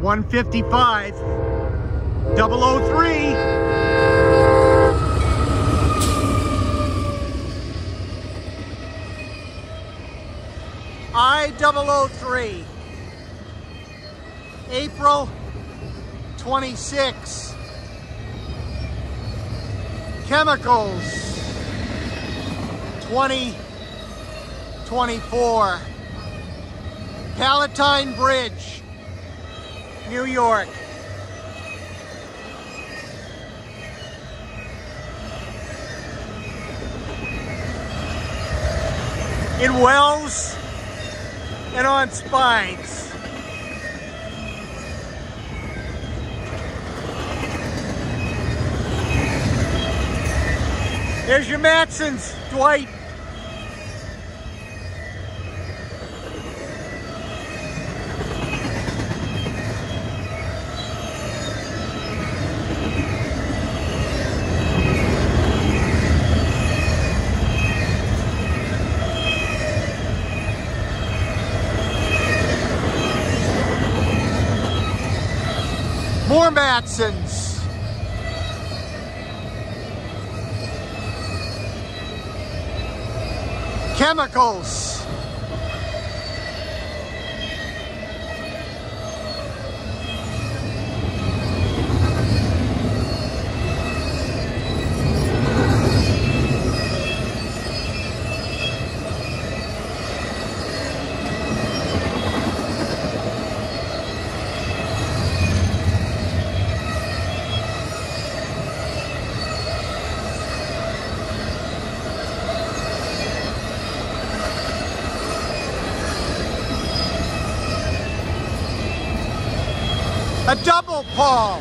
155 003 I-003 April 26 Chemicals 2024 Palatine Bridge New York in wells and on spines. There's your Matsons, Dwight. More Matsons. Chemicals. A double Paul.